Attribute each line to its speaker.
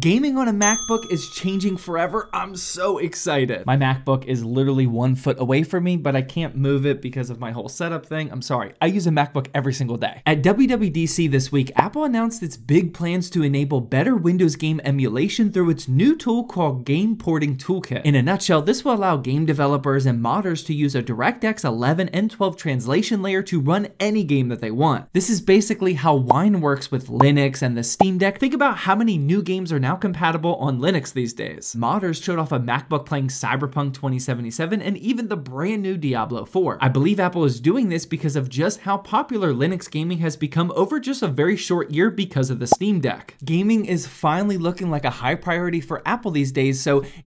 Speaker 1: Gaming on a MacBook is changing forever. I'm so excited. My MacBook is literally one foot away from me, but I can't move it because of my whole setup thing. I'm sorry. I use a MacBook every single day. At WWDC this week, Apple announced its big plans to enable better Windows game emulation through its new tool called Game Porting Toolkit. In a nutshell, this will allow game developers and modders to use a DirectX 11 and 12 translation layer to run any game that they want. This is basically how Wine works with Linux and the Steam Deck. Think about how many new games are now compatible on Linux these days. Modders showed off a MacBook playing Cyberpunk 2077 and even the brand new Diablo 4. I believe Apple is doing this because of just how popular Linux gaming has become over just a very short year because of the Steam Deck. Gaming is finally looking like a high priority for Apple these days, so